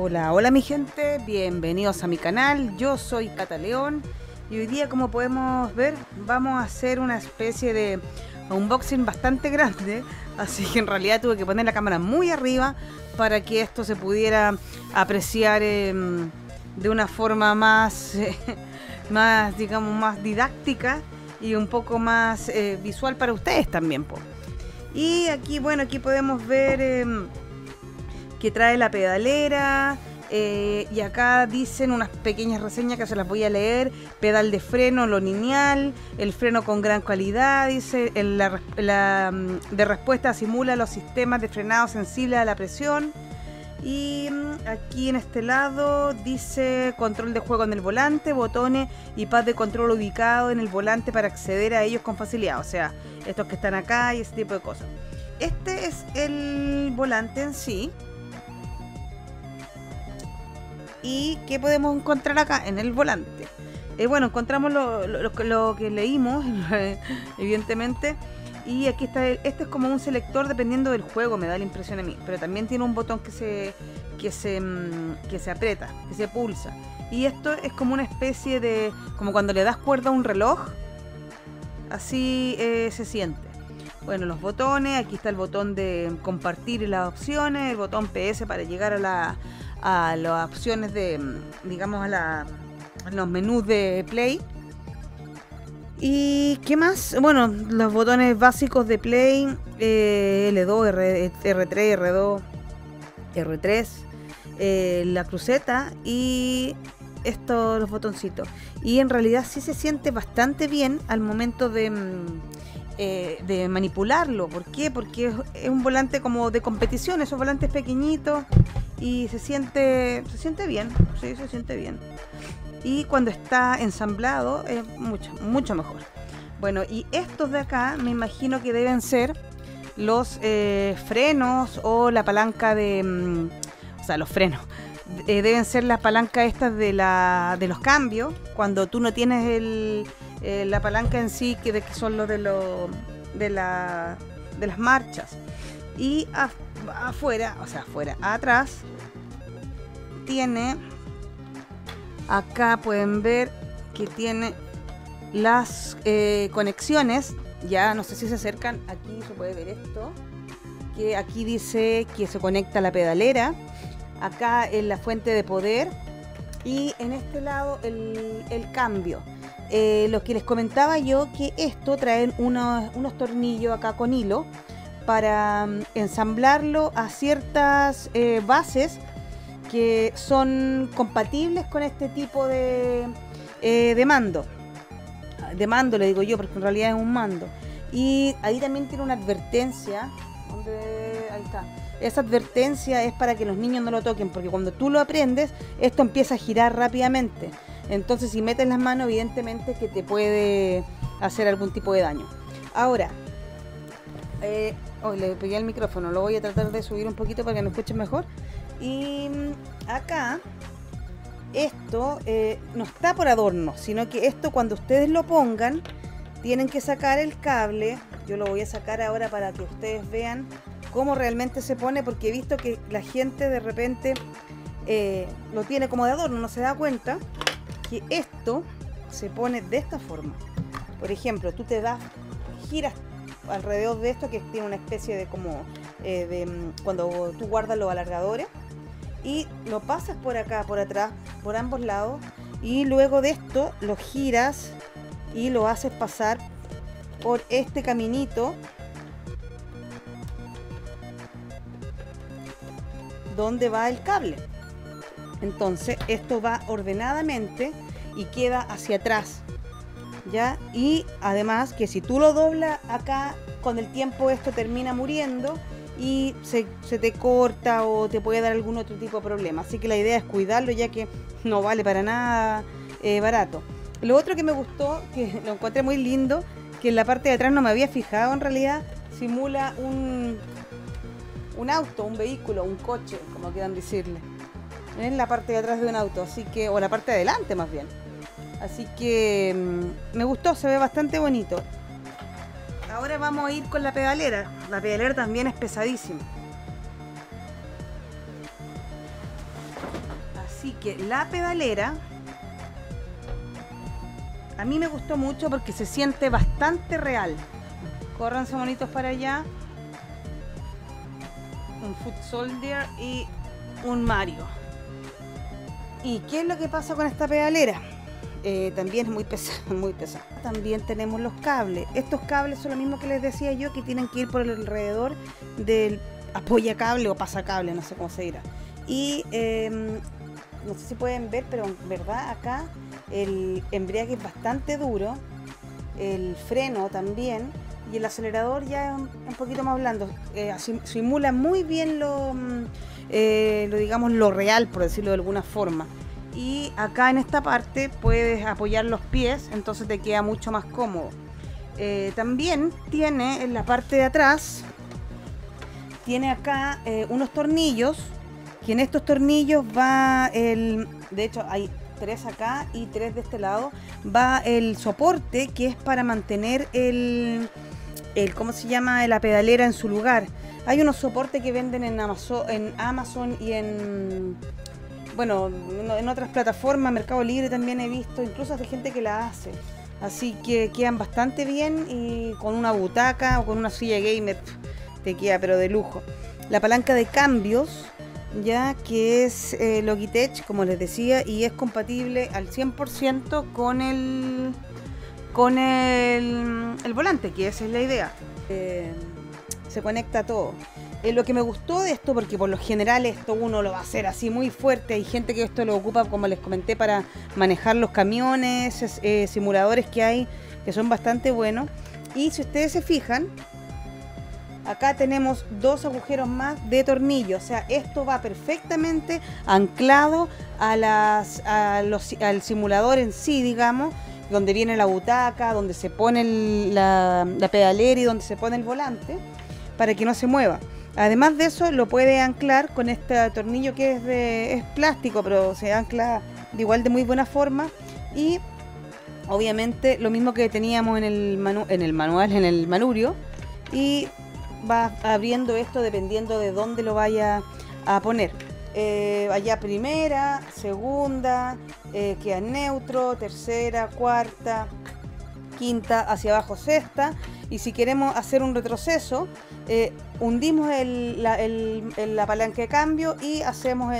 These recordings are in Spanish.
Hola, hola mi gente, bienvenidos a mi canal, yo soy Cata León y hoy día como podemos ver vamos a hacer una especie de unboxing bastante grande, así que en realidad tuve que poner la cámara muy arriba para que esto se pudiera apreciar em, de una forma más, más, digamos, más didáctica y un poco más eh, visual para ustedes también. Y aquí, bueno, aquí podemos ver em, que trae la pedalera. Eh, y acá dicen unas pequeñas reseñas que se las voy a leer. Pedal de freno, lo lineal, el freno con gran calidad, dice, la, mm, de respuesta simula los sistemas de frenado sensibles a la presión. Y mm, aquí en este lado dice control de juego en el volante, botones y pad de control ubicado en el volante para acceder a ellos con facilidad. O sea, estos que están acá y ese tipo de cosas. Este es el volante en sí. ¿Y qué podemos encontrar acá en el volante? Eh, bueno, encontramos lo, que leímos, evidentemente. Y aquí está, este es como un selector dependiendo del juego, me da la impresión a mí. Pero también tiene un botón que se, que se, mm, que se aprieta, que se pulsa. Y esto es como una especie de, como cuando le das cuerda a un reloj. Así eh, se siente. Bueno, los botones, aquí está el botón de compartir las opciones, el botón PS para llegar a la, a las opciones de, digamos, a, la, los menús de Play. ¿Y qué más? Bueno, los botones básicos de Play, eh, L2, R, 3 R2, R3, la cruceta y estos los botoncitos. Y en realidad sí se siente bastante bien al momento de, mm, eh, de manipularlo. ¿Por qué? Porque es un volante como de competición, esos volantes pequeñitos y se siente, se siente bien, sí, se siente bien. Y cuando está ensamblado es mucho, mucho mejor. Bueno, y estos de acá me imagino que deben ser los eh, frenos o la palanca de... Mm, o sea, los frenos. Eh, deben ser las palancas estas de, la, de los cambios, cuando tú no tienes el, eh, la palanca en sí, que, de, que son los de, lo, de, la, de las marchas. Y afuera, o sea, afuera, atrás, tiene, acá pueden ver que tiene las eh, conexiones, ya no sé si se acercan, aquí se puede ver esto, que aquí dice que se conecta la pedalera, acá en la fuente de poder y en este lado el, cambio. Eh, lo que les comentaba yo que esto trae unos, unos tornillos acá con hilo para mm, ensamblarlo a ciertas eh, bases que son compatibles con este tipo de, eh, de mando. De mando le digo yo, porque en realidad es un mando. Y ahí también tiene una advertencia. ahí está. Esa advertencia es para que los niños no lo toquen, porque cuando tú lo aprendes, esto empieza a girar rápidamente. Entonces, si metes las manos, evidentemente que te puede hacer algún tipo de daño. Ahora, eh, oh, le pegué el micrófono, lo voy a tratar de subir un poquito para que me escuchen mejor. Y mm, acá, esto eh, no está por adorno, sino que esto cuando ustedes lo pongan, tienen que sacar el cable. Yo lo voy a sacar ahora para que ustedes vean cómo realmente se pone, porque he visto que la gente de repente eh, lo tiene como de adorno, no se da cuenta que esto se pone de esta forma. Por ejemplo, tú te das, giras alrededor de esto que tiene una especie de como eh, de mm, cuando tú guardas los alargadores y lo pasas por acá, por atrás, por ambos lados y luego de esto lo giras y lo haces pasar por este caminito donde va el cable. Entonces esto va ordenadamente y queda hacia atrás. ¿Ya? Y además que si tú lo doblas acá, con el tiempo esto termina muriendo y se, te corta o te puede dar algún otro tipo de problema. Así que la idea es cuidarlo ya que no vale para nada eh, barato. Lo otro que me gustó, que lo encontré muy lindo, que en la parte de atrás no me había fijado en realidad, simula un, un auto, un vehículo, un coche, como quieran decirle. En la parte de atrás de un auto, así que, o la parte de adelante más bien. Así que mm, me gustó, se ve bastante bonito. Ahora vamos a ir con la pedalera. La pedalera también es pesadísima. Así que la pedalera a mí me gustó mucho porque se siente bastante real. Córranse bonitos para allá. Un Foot Soldier y un Mario. ¿Y qué es lo que pasa con esta pedalera? Eh, también es muy pesada, muy pesada. También tenemos los cables. Estos cables son lo mismo que les decía yo, que tienen que ir por el alrededor del apoya cable o pasacable, no sé cómo se dirá. Y em, no sé si pueden ver, pero en verdad acá el embriague es bastante duro, el freno también, y el acelerador ya es un, poquito más blando. Eh, simula muy bien lo, mm, eh, lo, digamos, lo real, por decirlo de alguna forma. Y acá en esta parte puedes apoyar los pies, entonces te queda mucho más cómodo. Eh, también tiene en la parte de atrás, tiene acá unos tornillos, que en estos tornillos va el, de hecho hay tres acá y tres de este lado, va el soporte que es para mantener el, el ¿cómo se llama? La pedalera en su lugar. Hay unos soportes que venden en Amazon, en Amazon y en bueno, en otras plataformas, Mercado Libre también he visto, incluso hay gente que la hace. Así que quedan bastante bien y con una butaca o con una silla gamer te queda pero de lujo. La palanca de cambios ya que es eh, Logitech, como les decía, y es compatible al 100% con el con el, el, volante, que esa es la idea. Eh, se conecta todo. Eh, lo que me gustó de esto, porque por lo general esto uno lo va a hacer así muy fuerte, hay gente que esto lo ocupa, como les comenté, para manejar los camiones, simuladores que hay, que son bastante buenos. Y si ustedes se fijan, Acá tenemos dos agujeros más de tornillo, o sea, esto va perfectamente anclado a al simulador en sí, digamos, donde viene la butaca, donde se pone la, pedalera y donde se pone el volante, para que no se mueva. Además de eso, lo puede anclar con este tornillo que es de es plástico, pero se ancla de igual de muy buena forma y obviamente lo mismo que teníamos en el, en el manual, en el manurio y va abriendo esto dependiendo de dónde lo vaya a poner. Eh, allá primera, segunda, eh, queda neutro, tercera, cuarta, quinta, hacia abajo sexta. Y si queremos hacer un retroceso, eh, hundimos la, palanca de cambio y hacemos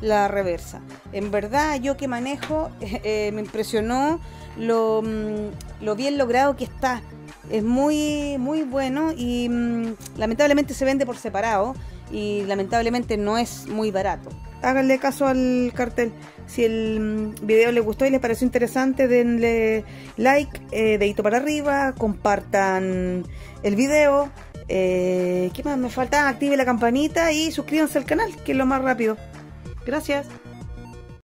la reversa. En verdad, yo que manejo, me impresionó lo, mm, lo bien logrado que está es muy, muy bueno y mm, lamentablemente se vende por separado y lamentablemente no es muy barato. Háganle caso al cartel. Si el mm, video les gustó y les pareció interesante, denle like, eh, dedito para arriba, compartan el video. Eh, ¿Qué más me falta? Active la campanita y suscríbanse al canal, que es lo más rápido. Gracias.